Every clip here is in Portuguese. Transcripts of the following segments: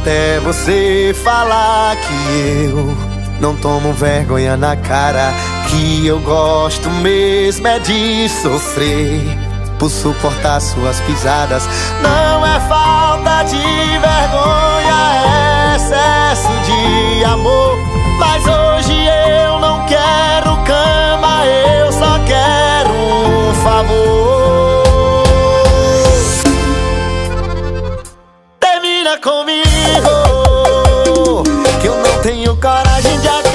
Até você falar que eu não tomo vergonha na cara. Que eu gosto mesmo é de sofrer por suportar suas pisadas. Não é falta de vergonha, é excesso de amor. Não tenho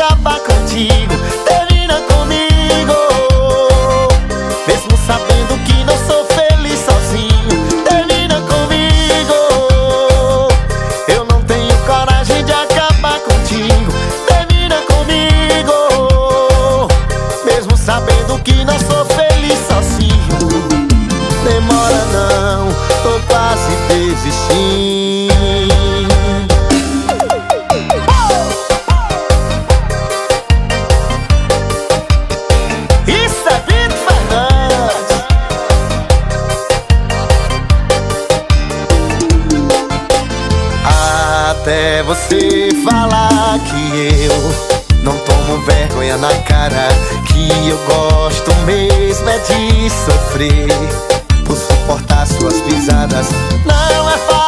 Até você falar que eu não tomo vergonha na cara. Que eu gosto mesmo é de sofrer por suportar suas pisadas. Não é falta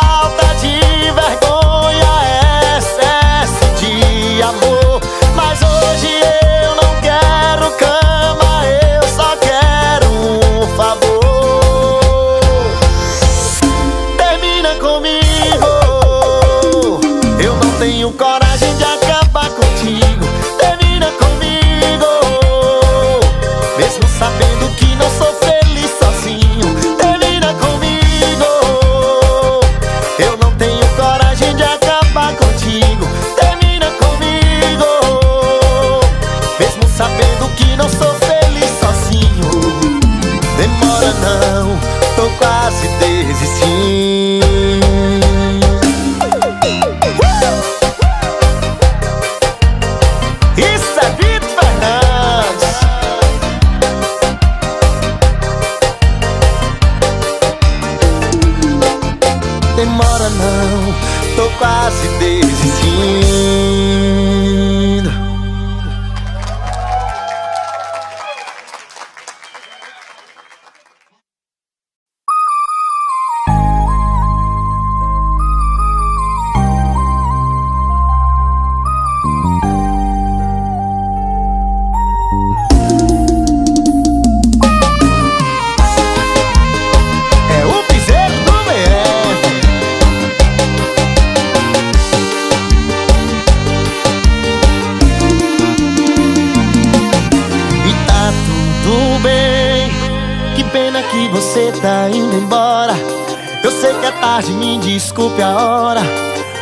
não sou desculpe a hora.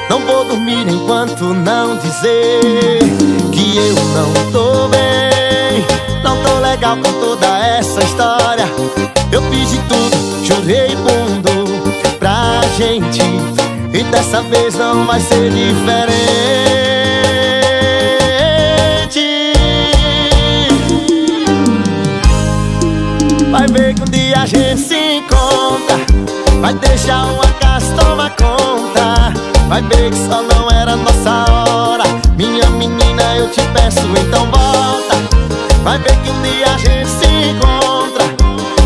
Não vou dormir enquanto não dizer que eu não tô bem. Não tô legal com toda essa história. Eu fiz de tudo, chorei mundo pra gente. E dessa vez não vai ser diferente. Vai ver que um dia a gente se Vai deixar o acaso tomar conta. Vai ver que só não era nossa hora. Minha menina, eu te peço, então volta. Vai ver que um dia a gente se encontra.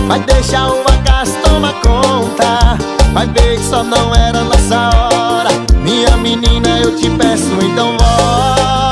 Vai deixar o acaso tomar conta. Vai ver que só não era nossa hora. Minha menina, eu te peço, então volta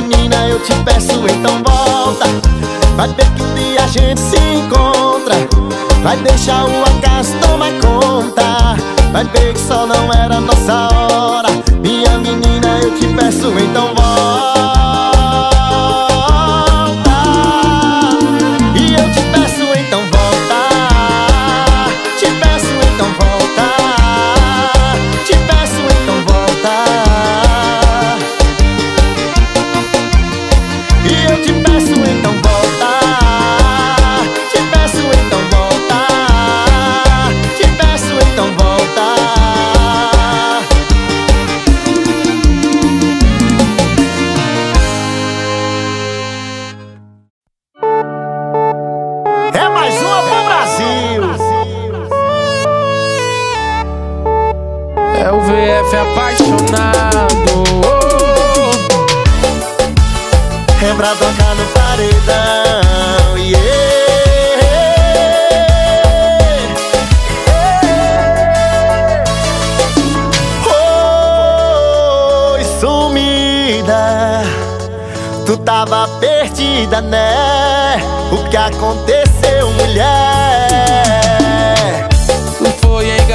Menina, eu te peço, então volta. Vai ver que o dia a gente se encontra. Vai deixar o acaso tomar conta. Vai ver que só não era nossa hora. Minha menina, eu te peço, então volta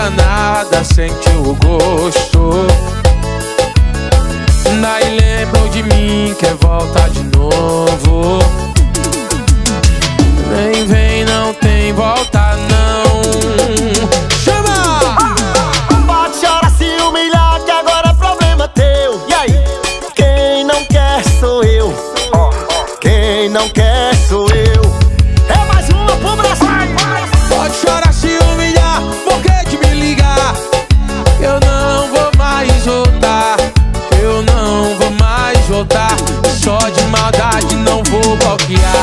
enganada, sentiu o gosto. Daí lembrou de mim, quer voltar de novo. Vem, vem, não tem volta maldade não vou bloquear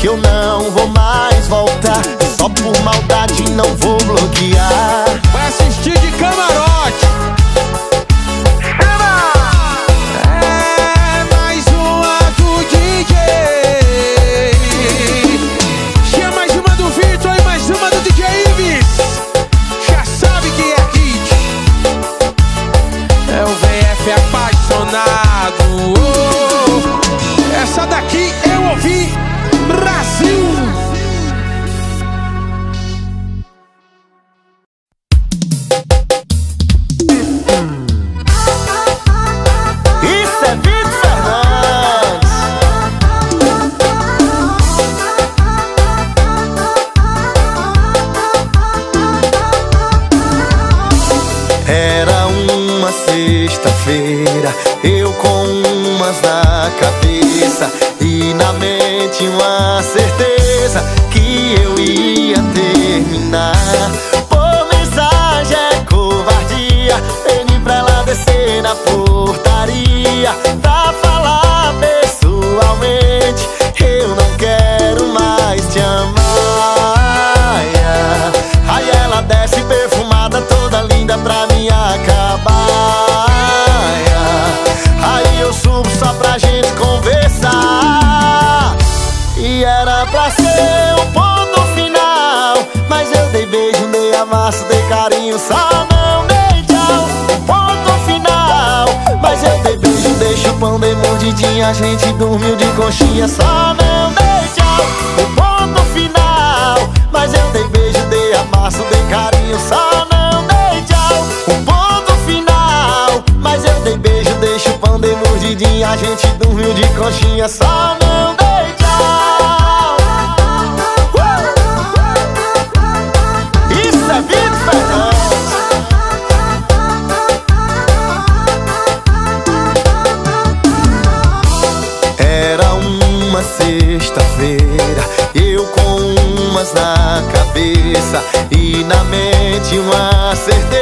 que eu não desce perfumada, toda linda pra me acabar. Aí eu subo só pra gente conversar. E era pra ser o ponto final, mas eu dei beijo, dei amasso, dei carinho, só não dei tchau. Ponto final, mas eu dei beijo, dei chupão, dei mordidinha, a gente dormiu de conchinha, só não dei tchau. minha só não dei tchau uh! Isso é vida. Fernandes Era uma sexta-feira Eu com umas na cabeça E na mente uma certeza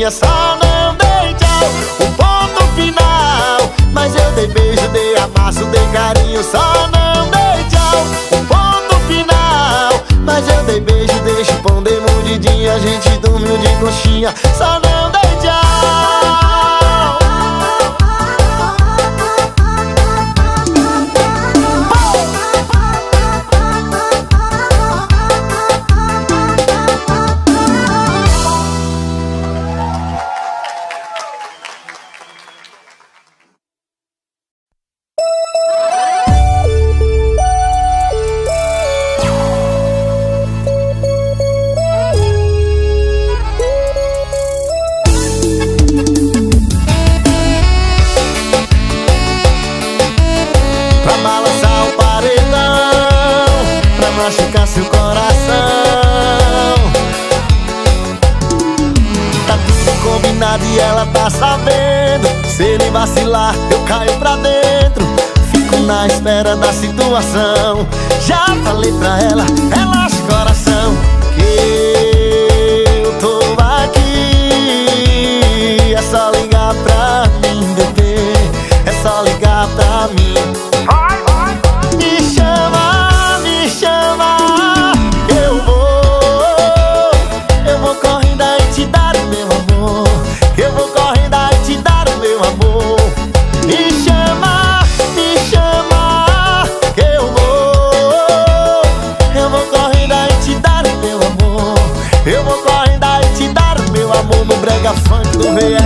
minha só não dei tchau. Ponto final Mas eu dei beijo, dei abraço, dei carinho Só não dei tchau. Ponto final Mas eu dei beijo, dei pão, dei mordidinha A gente dormiu de coxinha Só não o coração. Tá tudo combinado e ela tá sabendo. Se ele vacilar, eu caio pra dentro. Fico na espera da situação. Já falei pra ela, relaxa o coração. vê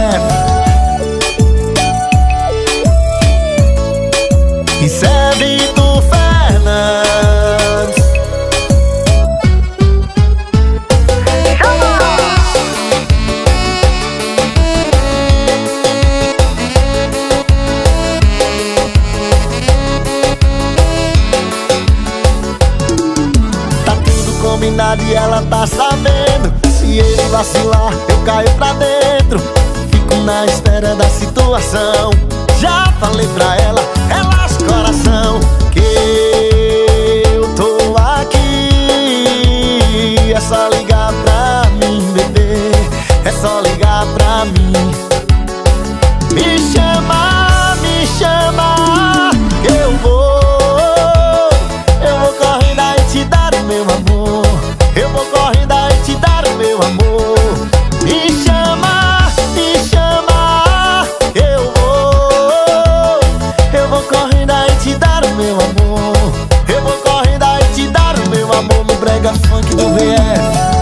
Já falei pra ela funk do VF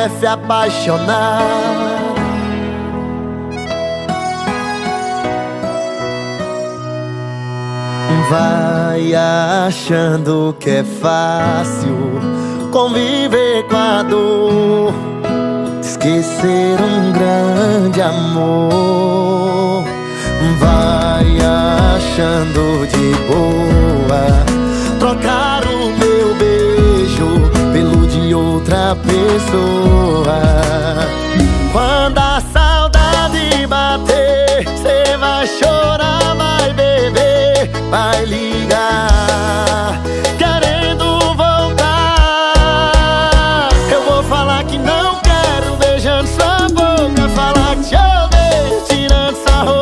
é se apaixonar. Vai achando que é fácil conviver com a dor, esquecer um grande amor. Vai achando de boa trocar outra pessoa. Quando a saudade bater, cê vai chorar, vai beber, vai ligar. Querendo voltar, eu vou falar que não quero, beijando sua boca, falar que te odeio, tirando sarro.